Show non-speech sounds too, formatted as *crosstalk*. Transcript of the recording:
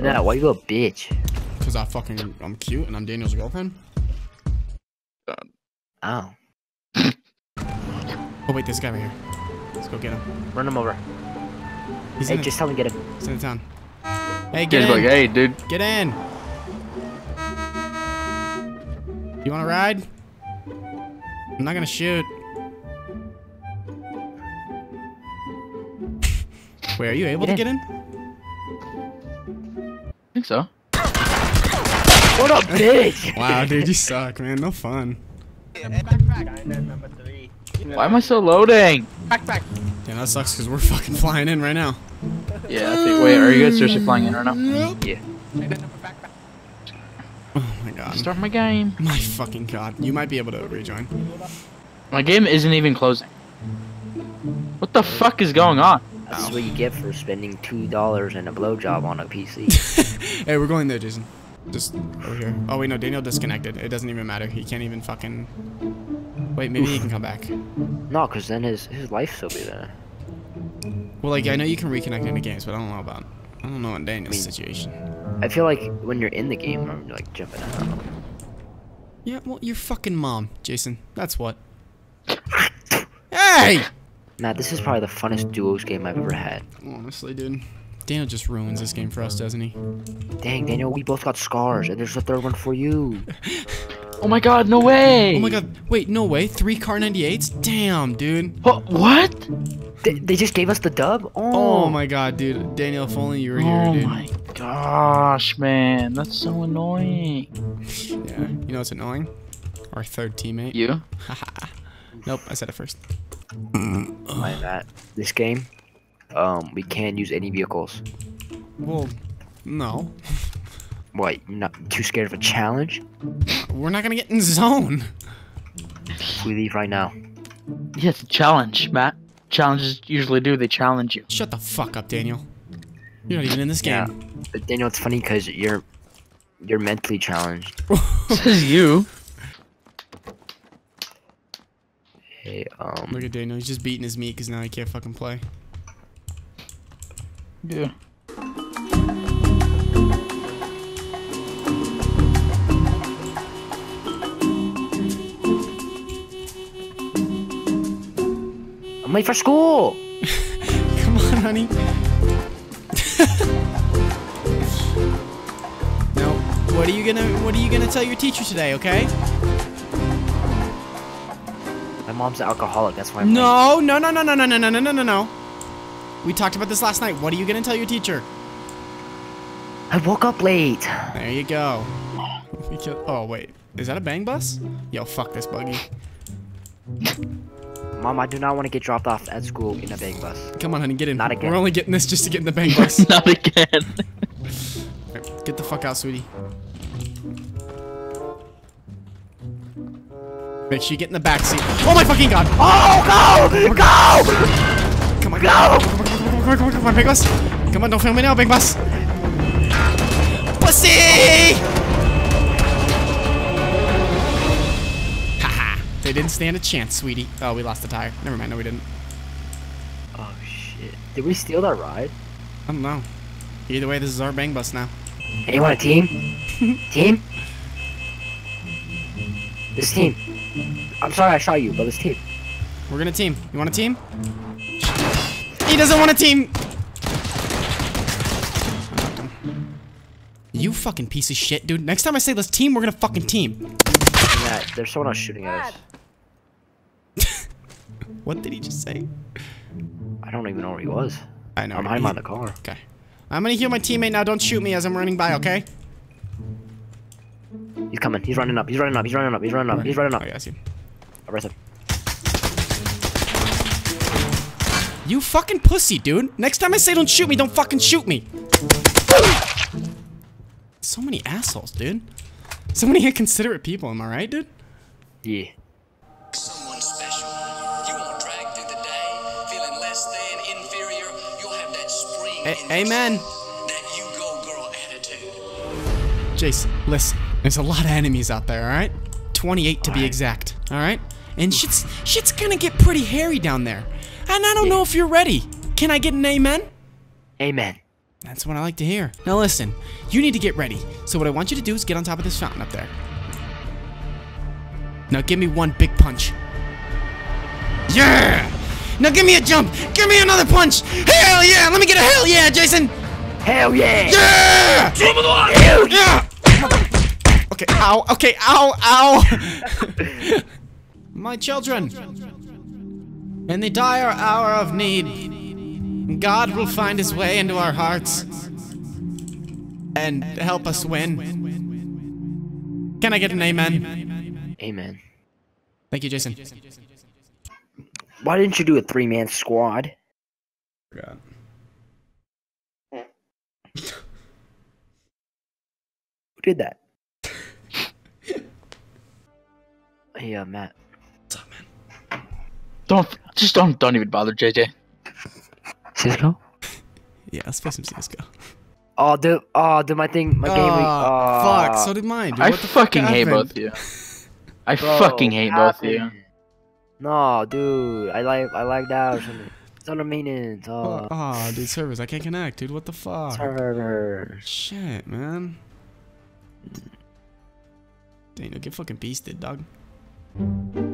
No, why you a bitch? Cause I fucking I'm cute and I'm Daniel's girlfriend. Oh, *laughs* Oh wait, this guy right here. Let's go get him. run him over. He's Hey, in, just tell him to get him. he's in the town. Hey, He's get in. like, hey, dude. Get in. You want to ride? I'm not gonna shoot. Wait, are you able Get to in. get in? I think so. What a bitch! *laughs* Wow, dude, you suck, man. No fun. Why am I still loading? Damn, that sucks because we're fucking flying in right now. Yeah, I think. Wait, are you guys seriously flying in right now? yeah. Oh my god. Start my game. My fucking god. You might be able to rejoin. My game isn't even closing. What the fuck is going on? That's what you get for spending two dollars and a blowjob on a PC. *laughs* Hey, we're going there, Jason. Just over here. Oh wait, no, Daniel disconnected. It doesn't even matter. He can't even fucking. Wait, maybe he can come back. no, cause then his his life still be there. Well, like I know you can reconnect into games, but I don't know about. I don't know in Daniel's I mean- situation. I feel like when you're in the game, I'm like jumping out. Yeah, well, your fucking mom, Jason. That's what. *laughs* Hey! Matt, this is probably the funnest duos game I've ever had. Honestly, dude. Daniel just ruins this game for us, doesn't he? Dang, Daniel, we both got scars, and there's a third one for you. *laughs* Oh my god, no way! Oh my god. Wait, no way. Three Kar 98s? Damn, dude. What? What? They, they just gave us the dub. Oh, Oh my god, dude. Daniel, if only you were here, Oh dude. Oh my gosh, man, that's so annoying. Yeah. You know what's annoying? Our third teammate. You? *laughs* Nope, I said it first. *laughs* my Matt. This game, um, we can't use any vehicles. Well, no. What? You're not too scared of a challenge? We're not gonna get in zone. We leave right now. Yeah, it's a challenge, Matt. Challenges usually do, they challenge you. Shut the fuck up, Daniel. You're not even in this game. Yeah. game. But Daniel, it's funny because you're you're mentally challenged. *laughs* Says you. Hey, um, Look at Daniel. He's just beating his meat because now he can't fucking play. Yeah. I'm late for school. *laughs* Come on, honey. *laughs* now, what are you gonna what are you gonna tell your teacher today, okay? My mom's an alcoholic. That's why I'm. No, no, no, no, no, no, no, no, no, no, no, no. We talked about this last night. What are you gonna tell your teacher? I woke up late. There you go. We kill- oh wait, is that a bang bus? Yo, fuck this buggy. Mom, I do not want to get dropped off at school in a big bus. Come on, honey, get in. Not again. We're only getting this just to get in the bang bus. Not again. Alright, get the fuck out, sweetie. Sure you get in the back seat. Oh my fucking god! Oh, go! Go! Come on, go! Come on, come on, come on, come on, come on, big bus! Come on, don't film me now, big bus! Pussy! Haha, they didn't stand a chance, sweetie. Oh, we lost the tire. Never mind, no, we didn't. Oh shit! Did we steal that ride? I don't know. Either way, this is our bang bus now. Hey, you want a team? *laughs* team? This team. I'm sorry I shot you, but this team. We're gonna team. You want a team? He doesn't want a team! You fucking piece of shit, dude. Next time I say let's team, we're gonna fucking team. Matt, there's someone else shooting at us. *laughs* What did he just say? I don't even know where he was. I know. I'm hiding behind the car. Okay. I'm gonna heal my teammate now. Don't shoot me as I'm running by, okay? He's coming. He's running up. He's running up. He's running up. He's running up. He's running up. Oh, yeah, I see him. Arrest him. You fucking pussy, dude. Next time I say don't shoot me, don't fucking shoot me. So many assholes, dude. So many inconsiderate people, am I right, dude? Yeah. someone special. You won't drag through the day, feeling less than, inferior. You'll have that spring. A- in amen. step, That you go girl attitude. Jason, listen. There's a lot of enemies out there, alright? 28 to be exact, alright? And shit's shit's gonna get pretty hairy down there. And I don't know if you're ready. Can I get an amen? Amen. That's what I like to hear. Now listen, you need to get ready. So what I want you to do is get on top of this fountain up there. Now give me one big punch. Yeah! Now give me a jump! Give me another punch! Hell yeah! Let me get a hell yeah, Jason! Hell yeah! Yeah! Yeah! Okay, ow, okay, ow, ow! My children! In the dire hour of need, God will find his way into our hearts and help us win. Can I get an amen? Amen. Thank you, Jason. Why didn't you do a three man squad? Who did that? Hey, uh, Matt. Don't just don't don't even bother, JJ. Cisco? *laughs* Yeah, let's play some CSGO. Oh, dude. Oh, dude, my thing, my game. Re- Oh, oh, fuck, so did mine, dude. I What the fucking fuck hate both of you. I bro, fucking hate what both of you. No, dude. I like, I like that or something. It's under maintenance. Oh, Oh, oh, dude, servers, I can't connect, dude. What the fuck? server. Shit, man. Daniel, get fucking beasted, dog. Música